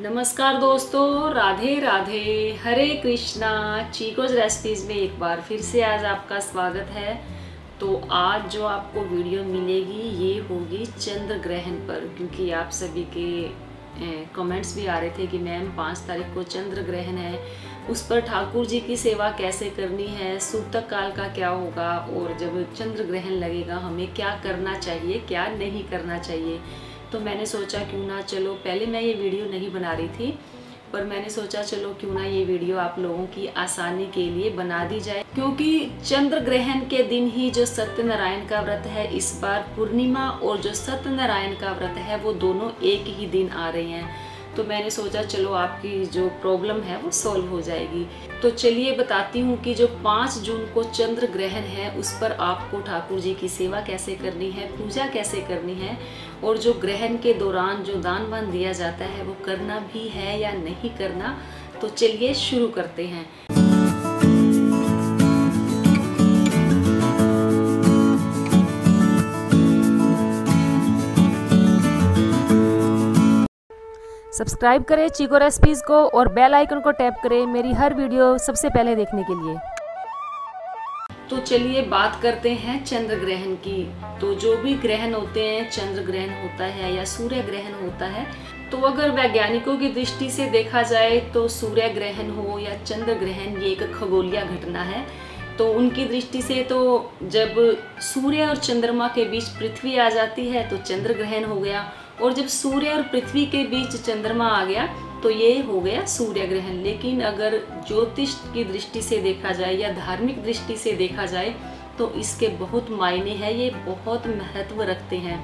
नमस्कार दोस्तों, राधे राधे। हरे कृष्णा। चीकोज रेसिपीज़ में एक बार फिर से आज आपका स्वागत है। तो आज जो आपको वीडियो मिलेगी, ये होगी चंद्र ग्रहण पर, क्योंकि आप सभी के कमेंट्स भी आ रहे थे कि मैम पाँच तारीख को चंद्र ग्रहण है। उस पर ठाकुर जी की सेवा कैसे करनी है, सूतक काल का क्या होगा, और जब चंद्र ग्रहण लगेगा, हमें क्या करना चाहिए, क्या नहीं करना चाहिए। तो मैंने सोचा क्यों ना, चलो, पहले मैं ये वीडियो नहीं बना रही थी, पर मैंने सोचा चलो क्यों ना ये वीडियो आप लोगों की आसानी के लिए बना दी जाए। क्योंकि चंद्र ग्रहण के दिन ही जो सत्यनारायण का व्रत है, इस बार पूर्णिमा और जो सत्यनारायण का व्रत है, वो दोनों एक ही दिन आ रहे हैं। तो मैंने सोचा, चलो आपकी जो प्रॉब्लम है वो सॉल्व हो जाएगी। तो चलिए बताती हूँ कि जो पाँच जून को चंद्र ग्रहण है, उस पर आपको ठाकुर जी की सेवा कैसे करनी है, पूजा कैसे करनी है, और जो ग्रहण के दौरान जो दान वान दिया जाता है, वो करना भी है या नहीं करना तो चलिए शुरू करते हैं। सब्सक्राइब करें चीको रेसिपीज़ को और बेल आइकन को टैप करें मेरी हर वीडियो सबसे पहले देखने के लिए। तो चलिए बात करते हैं चंद्र ग्रहण की। तो जो भी ग्रहण होते हैं चंद्र ग्रहण होता है या सूर्य ग्रहण होता है तो अगर वैज्ञानिकों की दृष्टि से देखा जाए तो सूर्य ग्रहण हो या चंद्र ग्रहण ये एक खगोलीय घटना है। तो उनकी दृष्टि से तो जब सूर्य और चंद्रमा के बीच पृथ्वी आ जाती है तो चंद्र ग्रहण हो गया। और जब सूर्य और पृथ्वी के बीच चंद्रमा आ गया तो ये हो गया सूर्य ग्रहण लेकिन अगर ज्योतिष की दृष्टि से देखा जाए या धार्मिक दृष्टि से देखा जाए तो इसके बहुत मायने हैं, ये बहुत महत्व रखते हैं।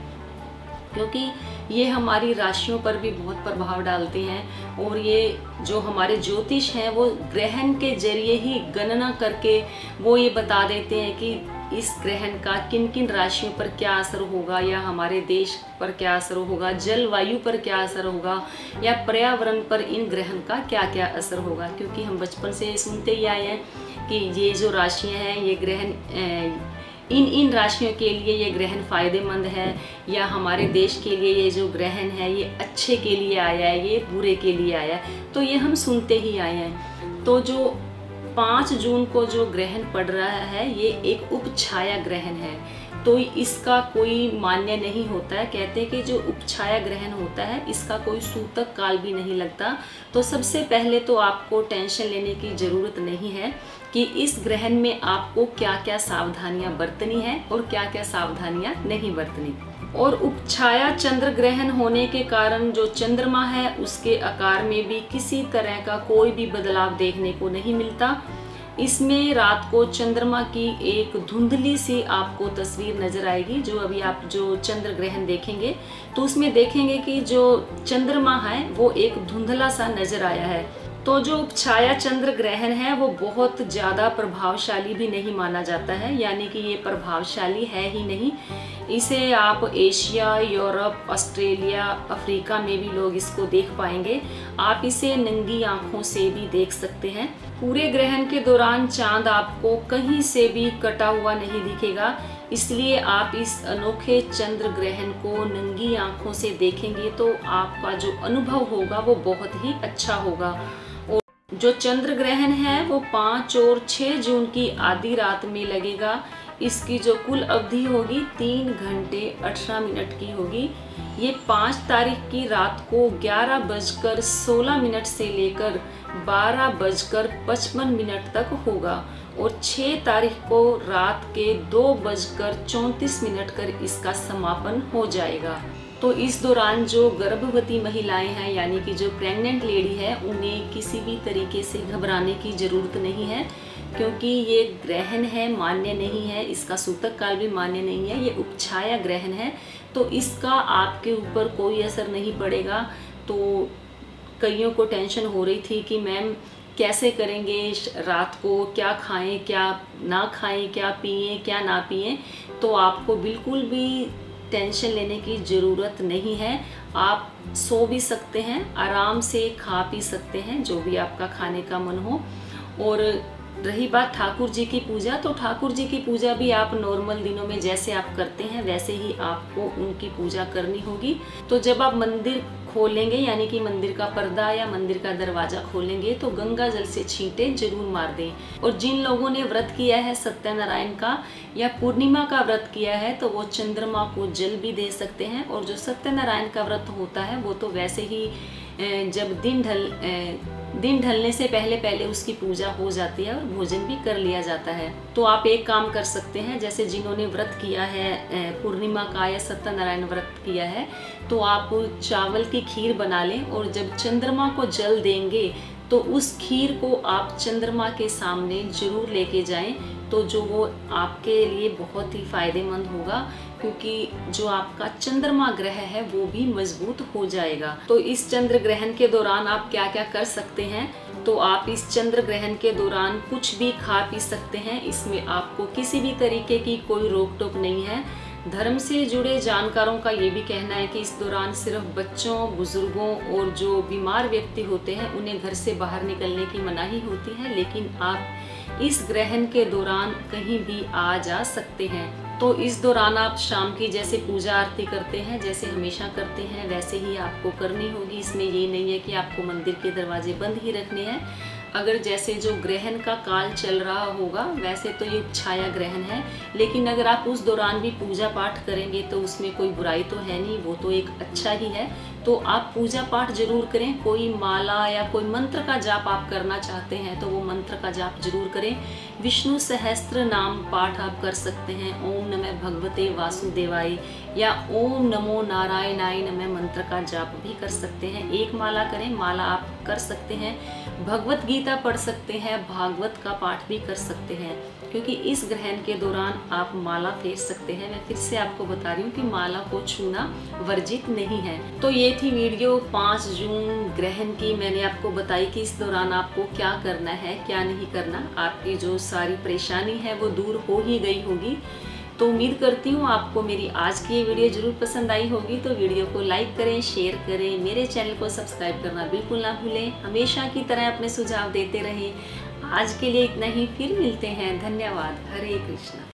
क्योंकि ये हमारी राशियों पर भी बहुत प्रभाव डालते हैं और ये जो हमारे ज्योतिष हैं, वो ग्रहण के ज़रिए ही गणना करके वो ये बता देते हैं कि इस ग्रहण का किन किन राशियों पर क्या असर होगा या हमारे देश पर क्या असर होगा, जलवायु पर क्या असर होगा या पर्यावरण पर इन ग्रहण का क्या क्या असर होगा। क्योंकि हम बचपन से सुनते ही आए हैं कि ये जो राशियाँ हैं, ये ग्रहण इन इन राशियों के लिए ये ग्रहण फ़ायदेमंद है, या हमारे देश के लिए ये जो ग्रहण है, ये अच्छे के लिए आया है, ये बुरे के लिए आया है तो ये हम सुनते ही आए हैं। तो जो पाँच जून को जो ग्रहण पड़ रहा है, ये एक उपछाया ग्रहण है। तो इसका कोई मान्य नहीं होता है। कहते हैं कि जो उपछाया ग्रहण होता है, इसका कोई सूतक काल भी नहीं लगता। तो सबसे पहले तो आपको टेंशन लेने की ज़रूरत नहीं है कि इस ग्रहण में आपको क्या क्या सावधानियाँ बरतनी है और क्या क्या सावधानियाँ नहीं बरतनी। और उपछाया चंद्र ग्रहण होने के कारण जो चंद्रमा है, उसके आकार में भी किसी तरह का कोई भी बदलाव देखने को नहीं मिलता। इसमें रात को चंद्रमा की एक धुंधली सी आपको तस्वीर नज़र आएगी, जो अभी आप जो चंद्र ग्रहण देखेंगे तो उसमें देखेंगे कि जो चंद्रमा है, वो एक धुंधला सा नज़र आया है। तो जो छाया चंद्र ग्रहण है, वो बहुत ज़्यादा प्रभावशाली भी नहीं माना जाता है, यानी कि ये प्रभावशाली है ही नहीं। इसे आप एशिया, यूरोप, ऑस्ट्रेलिया, अफ्रीका में भी लोग इसको देख पाएँगे। आप इसे नंगी आँखों से भी देख सकते हैं। पूरे ग्रहण के दौरान चाँद आपको कहीं से भी कटा हुआ नहीं दिखेगा, इसलिए आप इस अनोखे चंद्र ग्रहण को नंगी आँखों से देखेंगे तो आपका जो अनुभव होगा, वो बहुत ही अच्छा होगा। जो चंद्र ग्रहण है, वो पाँच और छः जून की आधी रात में लगेगा। इसकी जो कुल अवधि होगी, तीन घंटे अठारह मिनट की होगी। ये पाँच तारीख की रात को ग्यारह बजकर सोलह मिनट से लेकर बारह बजकर पचपन मिनट तक होगा और 6 तारीख को रात के दो बजकर चौंतीस मिनट कर इसका समापन हो जाएगा। तो इस दौरान जो गर्भवती महिलाएँ हैं, यानी कि जो प्रेग्नेंट लेडी है, उन्हें किसी भी तरीके से घबराने की ज़रूरत नहीं है, क्योंकि ये ग्रहण है, मान्य नहीं है, इसका सूतक काल भी मान्य नहीं है, ये उपछाया ग्रहण है तो इसका आपके ऊपर कोई असर नहीं पड़ेगा। तो कईयों को टेंशन हो रही थी कि मैम, कैसे करेंगे रात को, क्या खाएँ, क्या ना खाएँ, क्या पिए, क्या ना पिए? तो आपको बिल्कुल भी टेंशन लेने की ज़रूरत नहीं है। आप सो भी सकते हैं, आराम से खा पी सकते हैं, जो भी आपका खाने का मन हो। और रही बात ठाकुर जी की पूजा तो ठाकुर जी की पूजा भी आप नॉर्मल दिनों में जैसे आप करते हैं, वैसे ही आपको उनकी पूजा करनी होगी। तो जब आप मंदिर खोलेंगे, यानी कि मंदिर का पर्दा या मंदिर का दरवाज़ा खोलेंगे तो गंगा जल से छींटे, ज़रूर मार दें। और जिन लोगों ने व्रत किया है, सत्यनारायण का या पूर्णिमा का व्रत किया है तो वो चंद्रमा को जल भी दे सकते हैं। और जो सत्यनारायण का व्रत होता है, वो तो वैसे ही जब दिन ढल दिन ढलने से पहले पहले उसकी पूजा हो जाती है और भोजन भी कर लिया जाता है। तो आप एक काम कर सकते हैं, जैसे जिन्होंने व्रत किया है पूर्णिमा का या सत्यनारायण व्रत किया है तो आप चावल की खीर बना लें और जब चंद्रमा को जल देंगे तो उस खीर को आप चंद्रमा के सामने ज़रूर लेके जाएँ तो जो वो आपके लिए बहुत ही फ़ायदेमंद होगा। क्योंकि जो आपका चंद्रमा ग्रह है, वो भी मज़बूत हो जाएगा। तो इस चंद्र ग्रहण के दौरान आप क्या क्या कर सकते हैं? तो आप इस चंद्र ग्रहण के दौरान कुछ भी खा पी सकते हैं। इसमें आपको किसी भी तरीके की कोई रोक टोक नहीं है। धर्म से जुड़े जानकारों का ये भी कहना है कि इस दौरान सिर्फ़ बच्चों, बुज़ुर्गों और जो बीमार व्यक्ति होते हैं, उन्हें घर से बाहर निकलने की मनाही होती है। लेकिन आप इस ग्रहण के दौरान कहीं भी आ जा सकते हैं। तो इस दौरान आप शाम की जैसे पूजा आरती करते हैं, जैसे हमेशा करते हैं, वैसे ही आपको करनी होगी। इसमें ये नहीं है कि आपको मंदिर के दरवाजे बंद ही रखने हैं। अगर जैसे जो ग्रहण का काल चल रहा होगा, वैसे तो ये छाया ग्रहण है। लेकिन अगर आप उस दौरान भी पूजा पाठ करेंगे तो उसमें कोई बुराई तो है नहीं, वो तो एक अच्छा ही है। तो आप पूजा पाठ ज़रूर करें। कोई माला या कोई मंत्र का जाप आप करना चाहते हैं तो वो मंत्र का जाप ज़रूर करें। विष्णु सहस्त्र नाम पाठ आप कर सकते हैं। ओम नमः भगवते वासुदेवाय या ओम नमो नारायणाय नमः मंत्र का जाप भी कर सकते हैं। एक माला करें, माला आप कर सकते हैं। भगवत गीता पढ़ सकते हैं, भागवत का पाठ भी कर सकते हैं। क्योंकि इस ग्रहण के दौरान आप माला फेर सकते हैं। मैं फिर से आपको बता रही हूँ कि माला को छूना वर्जित नहीं है। तो ये थी वीडियो पाँच जून ग्रहण की। मैंने आपको बताई कि इस दौरान आपको क्या करना है, क्या नहीं करना। आपकी जो सारी परेशानी है वो दूर हो ही गई होगी। तो उम्मीद करती हूँ आपको मेरी आज की ये वीडियो ज़रूर पसंद आई होगी। तो वीडियो को लाइक करें, शेयर करें। मेरे चैनल को सब्सक्राइब करना बिल्कुल ना भूलें। हमेशा की तरह अपने सुझाव देते रहें। आज के लिए इतना ही। फिर मिलते हैं। धन्यवाद। हरे कृष्णा।